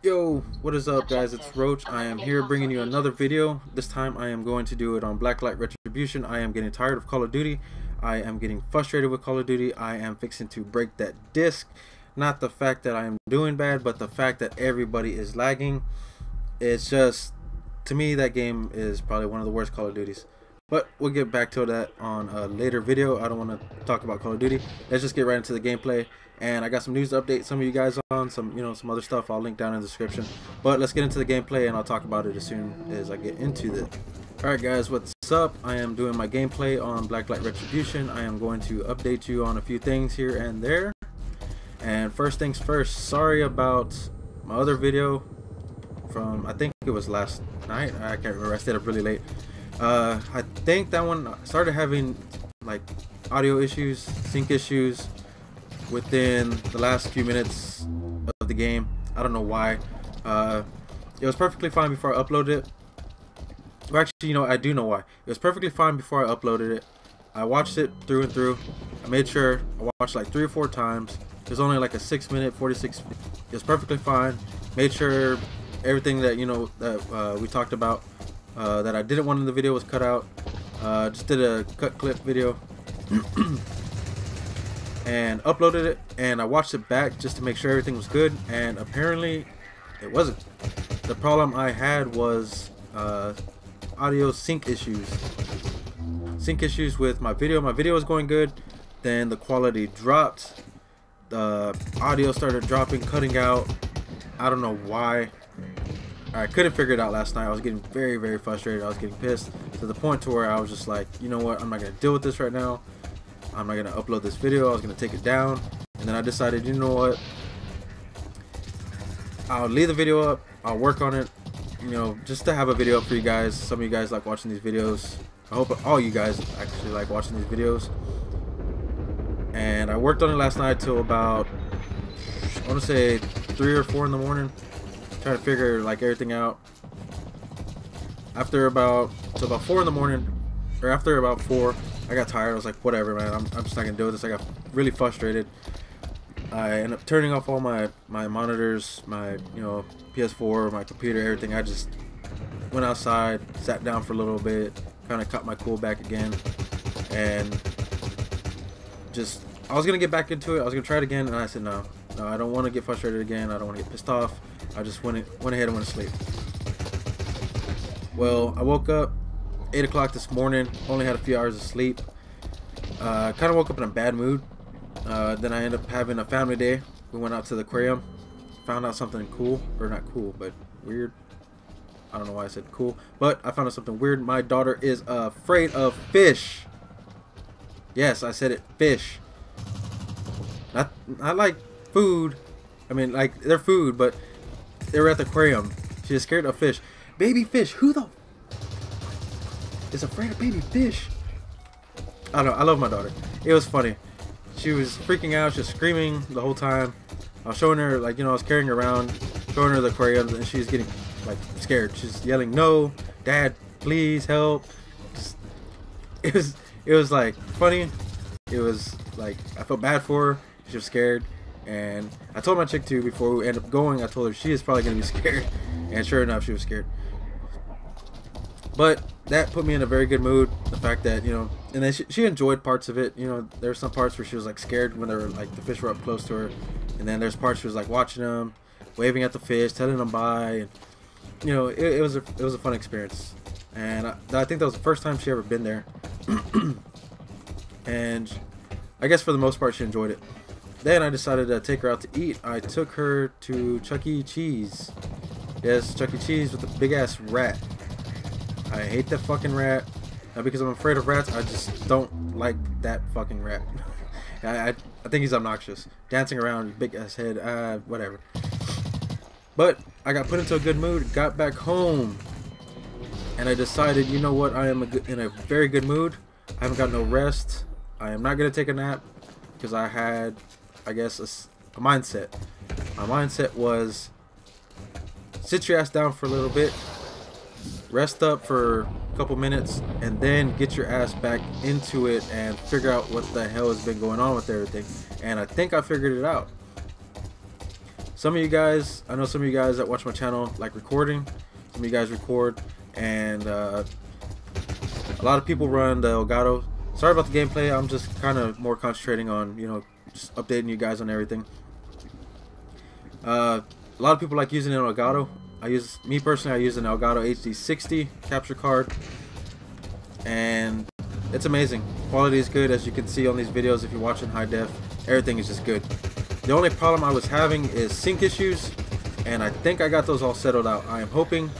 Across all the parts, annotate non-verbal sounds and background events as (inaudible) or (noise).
Yo, what is up guys? It's Roach. I am here bringing you another video. This time I am going to do it on Blacklight Retribution. I am getting tired of Call of Duty. I am getting frustrated with Call of Duty. I am fixing to break that disc. Not the fact that I am doing bad, but the fact that everybody is lagging. It's just, to me, that game is probably one of the worst Call of Duties. But we'll get back to that on a later video. I don't want to talk about Call of Duty. Let's just get right into the gameplay. And I got some news to update some of you guys on, some you know some other stuff. I'll link down in the description. But let's get into the gameplay, and I'll talk about it as soon as I get into it. Alright guys, what's up? I am doing my gameplay on Blacklight Retribution. I am going to update you on a few things here and there. And first things first, sorry about my other video from, I think it was last night. I can't remember. I stayed up really late. Uh, I think that one started having like audio issues, sync issues within the last few minutes of the game. I don't know why. Uh, it was perfectly fine before I uploaded it. Well, actually, you know, I do know why. It was perfectly fine before I uploaded it. I watched it through and through. I made sure I watched like three or four times. It was only like a six minute, 46. It was perfectly fine. Made sure everything that, you know, that uh, we talked about uh, that I didn't want in the video was cut out. Uh, just did a cut clip video (clears throat) and uploaded it and I watched it back just to make sure everything was good and apparently it wasn't. The problem I had was uh, audio sync issues. Sync issues with my video. My video was going good, then the quality dropped. The audio started dropping, cutting out. I don't know why. I couldn't figure it out last night. I was getting very, very frustrated. I was getting pissed to the point to where I was just like, you know what? I'm not going to deal with this right now. I'm not going to upload this video. I was going to take it down. And then I decided, you know what? I'll leave the video up. I'll work on it. You know, just to have a video up for you guys. Some of you guys like watching these videos. I hope all you guys actually like watching these videos. And I worked on it last night till about, I want to say 3 or 4 in the morning trying to figure like everything out. After about so about four in the morning, or after about four, I got tired. I was like, whatever, man. I'm, I'm just not gonna do this. I got really frustrated. I ended up turning off all my my monitors, my you know PS4, my computer, everything. I just went outside, sat down for a little bit, kind of caught my cool back again, and just I was gonna get back into it. I was gonna try it again, and I said no, no, I don't want to get frustrated again. I don't want to get pissed off. I just went, went ahead and went to sleep. Well, I woke up 8 o'clock this morning, only had a few hours of sleep. Uh, kind of woke up in a bad mood. Uh, then I ended up having a family day. We went out to the aquarium, found out something cool, or not cool, but weird. I don't know why I said cool, but I found out something weird. My daughter is afraid of fish. Yes, I said it, fish. Not, not like food. I mean, like, they're food, but they were at the aquarium. She was scared of fish. Baby fish. Who the is afraid of baby fish? I don't know. I love my daughter. It was funny. She was freaking out. She was screaming the whole time. I was showing her, like, you know, I was carrying her around, showing her the aquarium, and she's getting, like, scared. She's yelling, no, dad, please help. Just, it was, it was, like, funny. It was, like, I felt bad for her. She was scared. And I told my chick too before we end up going, I told her she is probably going to be (laughs) scared. And sure enough, she was scared. But that put me in a very good mood. The fact that, you know, and then she, she enjoyed parts of it. You know, there were some parts where she was like scared when they were like the fish were up close to her. And then there's parts she was like watching them, waving at the fish, telling them bye. And, you know, it, it was a, it was a fun experience. And I, I think that was the first time she ever been there. (clears throat) and I guess for the most part she enjoyed it. Then I decided to take her out to eat. I took her to Chuck E. Cheese. Yes, Chuck E. Cheese with a big ass rat. I hate that fucking rat. Not because I'm afraid of rats, I just don't like that fucking rat. (laughs) I, I, I, think he's obnoxious. Dancing around, big ass head, uh, whatever. But I got put into a good mood, got back home, and I decided, you know what, I am a in a very good mood. I haven't got no rest. I am not going to take a nap because I had I guess, a, a mindset. My mindset was sit your ass down for a little bit, rest up for a couple minutes, and then get your ass back into it and figure out what the hell has been going on with everything. And I think I figured it out. some of you guys, I know some of you guys that watch my channel like recording. Some of you guys record, and uh, a lot of people run the Elgato. Sorry about the gameplay. I'm just kind of more concentrating on you know just updating you guys on everything. Uh, a lot of people like using an Elgato. I use me personally. I use an Elgato HD60 capture card, and it's amazing. Quality is good as you can see on these videos. If you're watching high def, everything is just good. The only problem I was having is sync issues, and I think I got those all settled out. I am hoping.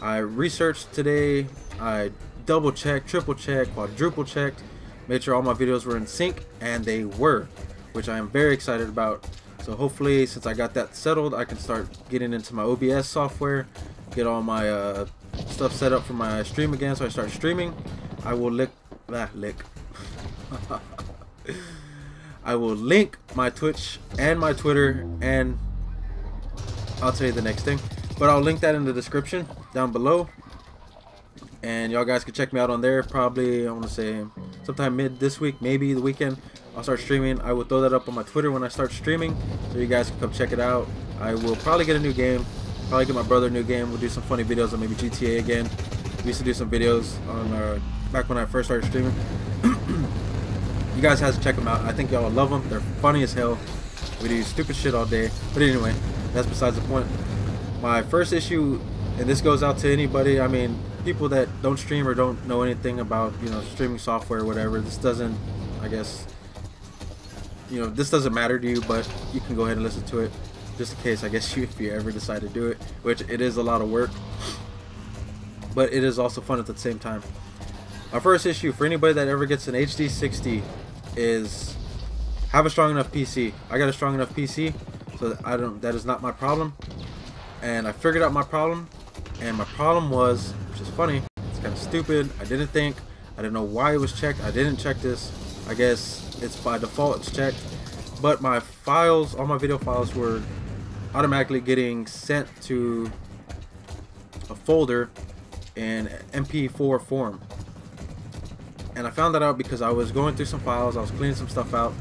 I researched today. I double checked, triple checked, quadruple checked, made sure all my videos were in sync, and they were, which I am very excited about. So hopefully, since I got that settled, I can start getting into my OBS software, get all my uh, stuff set up for my stream again, so I start streaming. I will lick that ah, lick. (laughs) I will link my Twitch and my Twitter and I'll tell you the next thing. But I'll link that in the description down below. And y'all guys can check me out on there probably, I want to say, sometime mid this week, maybe the weekend. I'll start streaming. I will throw that up on my Twitter when I start streaming. So you guys can come check it out. I will probably get a new game. Probably get my brother a new game. We'll do some funny videos on maybe GTA again. We used to do some videos on uh, back when I first started streaming. (clears throat) you guys have to check them out. I think y'all love them. They're funny as hell. We do stupid shit all day. But anyway, that's besides the point. My first issue, and this goes out to anybody, I mean, people that don't stream or don't know anything about, you know, streaming software or whatever, this doesn't, I guess, you know, this doesn't matter to you, but you can go ahead and listen to it just in case, I guess, (laughs) you, if you ever decide to do it, which it is a lot of work, but it is also fun at the same time. My first issue for anybody that ever gets an HD 60 is have a strong enough PC. I got a strong enough PC, so I don't. That is not my problem. And I figured out my problem, and my problem was, which is funny, it's kind of stupid. I didn't think. I didn't know why it was checked. I didn't check this. I guess it's by default it's checked. But my files, all my video files were automatically getting sent to a folder in MP4 form and I found that out because I was going through some files, I was cleaning some stuff out,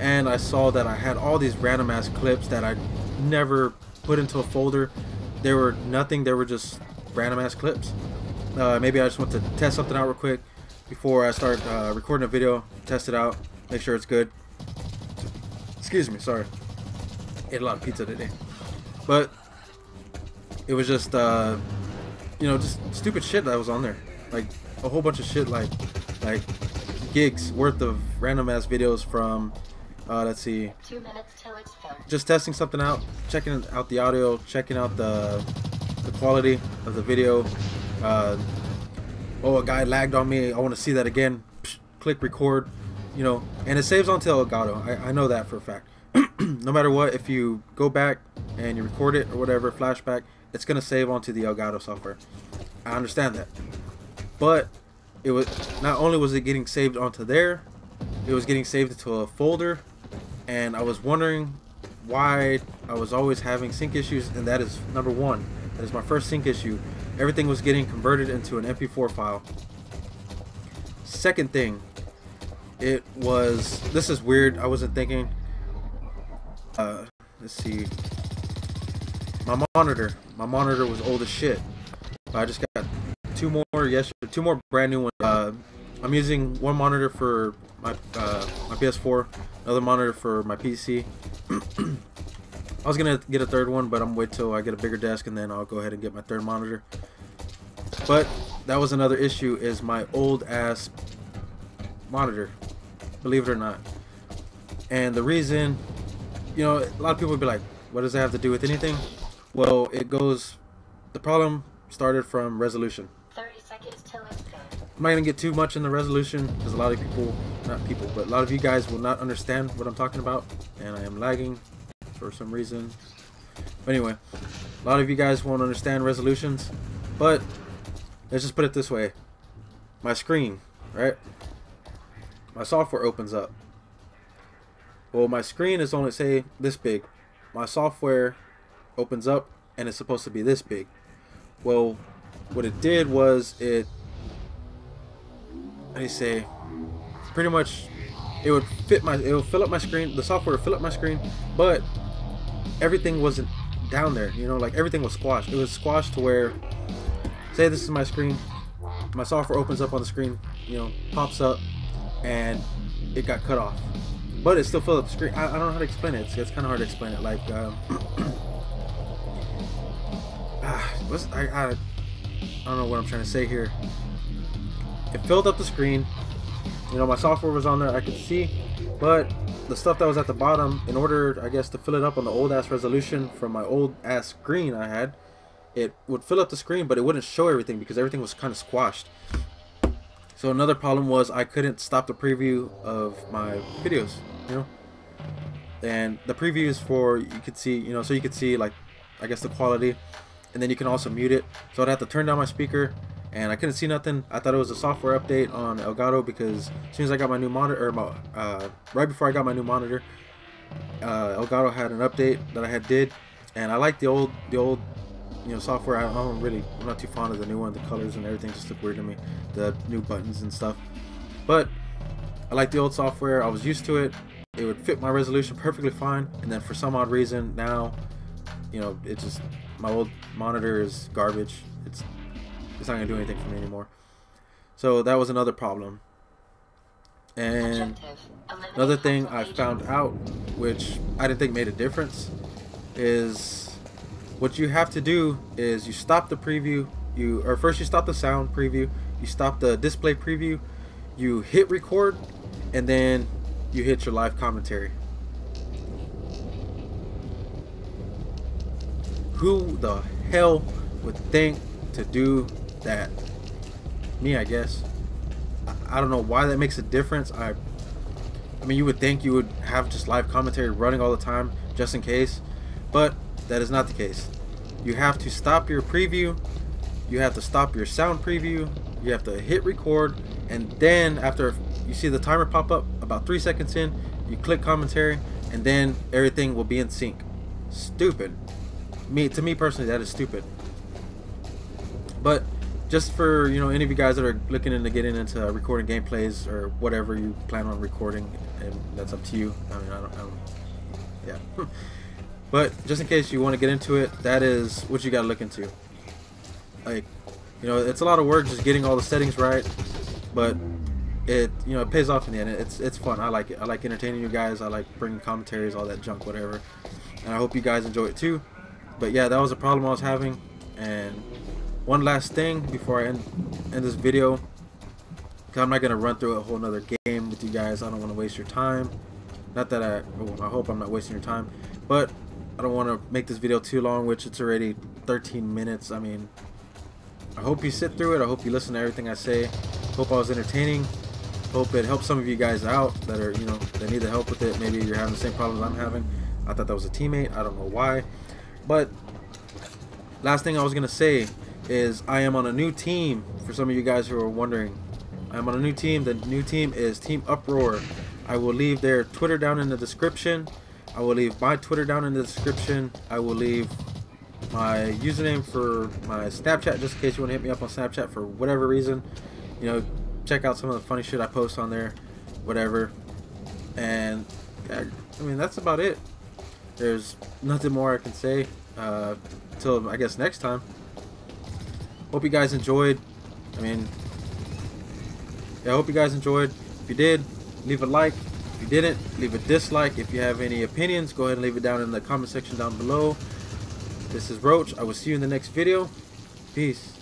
and I saw that I had all these random ass clips that I never put into a folder. They were nothing, they were just random ass clips. Uh, maybe I just want to test something out real quick before I start uh, recording a video, test it out, make sure it's good. Excuse me, sorry. Ate a lot of pizza today. But it was just, uh, you know, just stupid shit that was on there. Like, a whole bunch of shit like like gigs worth of random ass videos from uh, let's see. Just testing something out checking out the audio checking out the the quality of the video. Uh, oh a guy lagged on me. I want to see that again. Psh, click record you know and it saves onto Elgato. I, I know that for a fact. (clears throat) No matter what if you go back and you record it or whatever flashback it's gonna save onto the Elgato software. I understand that. But it was not only was it getting saved onto there, it was getting saved to a folder, and I was wondering why I was always having sync issues, and that is number one. That is my first sync issue. Everything was getting converted into an MP4 file. Second thing, it was this is weird. I wasn't thinking. Uh, let's see. My monitor, my monitor was old as shit. I just got two more yesterday, two more brand new ones. Uh, I'm using one monitor for my uh, my PS4, another monitor for my PC. (clears throat) I was gonna get a third one, but I'm wait till I get a bigger desk and then I'll go ahead and get my third monitor. But that was another issue is my old ass monitor, believe it or not. And the reason, you know, a lot of people would be like, what does that have to do with anything? Well, it goes, the problem started from resolution. I'm not gonna get too much in the resolution because a lot of people, not people, but a lot of you guys will not understand what I'm talking about, and I am lagging for some reason. But anyway, a lot of you guys won't understand resolutions, but let's just put it this way: my screen, right? My software opens up. Well, my screen is only say this big. My software opens up and it's supposed to be this big. Well, what it did was it I say pretty much it would fit my it would fill up my screen the software would fill up my screen but everything wasn't down there. You know, like everything was squashed. It was squashed to where, say this is my screen, my software opens up on the screen, you know, pops up, and it got cut off. But it still filled up the screen. I, I don't know how to explain it. It's, it's kind of hard to explain it. Like, um, (clears throat) (sighs) what's, I, I, I don't know what I'm trying to say here. It filled up the screen. You know, my software was on there. I could see, but the stuff that was at the bottom, in order, I guess, to fill it up on the old ass resolution from my old ass screen I had, it would fill up the screen, but it wouldn't show everything because everything was kind of squashed. So another problem was I couldn't stop the preview of my videos, you know. And the previews for you could see, you know, so you could see like, I guess the quality, and then you can also mute it. So I'd have to turn down my speaker and I couldn't see nothing. I thought it was a software update on Elgato because as soon as I got my new monitor, my, uh, right before I got my new monitor, uh, Elgato had an update that I had did, and I like the old, the old, you know, software. I don't really, I'm not too fond of the new one. The colors and everything just look weird to me. The new buttons and stuff, but I like the old software. I was used to it. It would fit my resolution perfectly fine, and then for some odd reason now, you know, it just my old monitor is garbage. It's it's not gonna do anything for me anymore. So that was another problem. And another thing I found out, which I didn't think made a difference, is what you have to do is you stop the preview, you or first you stop the sound preview, you stop the display preview, you hit record, and then you hit your live commentary. Who the hell would think to do that. Me, I guess. I, I don't know why that makes a difference. I I mean, you would think you would have just live commentary running all the time just in case, but that is not the case. You have to stop your preview, you have to stop your sound preview, you have to hit record, and then after you see the timer pop up about three seconds in, you click commentary, and then everything will be in sync. Stupid. Me to me personally, that is stupid. But just for you know any of you guys that are looking into getting into recording gameplays or whatever you plan on recording, and that's up to you. I mean, I don't, I don't yeah. (laughs) but just in case you want to get into it, that is what you got to look into. Like, you know, it's a lot of work just getting all the settings right, but it you know it pays off in the end. It's it's fun. I like it. I like entertaining you guys. I like bringing commentaries, all that junk, whatever. And I hope you guys enjoy it too. But yeah, that was a problem I was having, and one last thing before I end, end this video. I'm not going to run through a whole nother game with you guys. I don't want to waste your time. Not that I, I hope I'm not wasting your time. But I don't want to make this video too long, which it's already 13 minutes. I mean, I hope you sit through it. I hope you listen to everything I say. Hope I was entertaining. Hope it helps some of you guys out that are, you know, that need the help with it. Maybe you're having the same problems I'm having. I thought that was a teammate. I don't know why. But last thing I was going to say is I am on a new team. For some of you guys who are wondering, I'm on a new team. The new team is Team Uproar. I will leave their Twitter down in the description. I will leave my Twitter down in the description. I will leave my username for my Snapchat just in case you want to hit me up on Snapchat for whatever reason. You know, check out some of the funny shit I post on there, whatever. And I mean that's about it. There's nothing more I can say. Uh, until I guess next time. Hope you guys enjoyed. I mean, yeah, I hope you guys enjoyed. If you did, leave a like. If you didn't, leave a dislike. If you have any opinions, go ahead and leave it down in the comment section down below. This is Roach. I will see you in the next video. Peace.